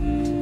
Bye.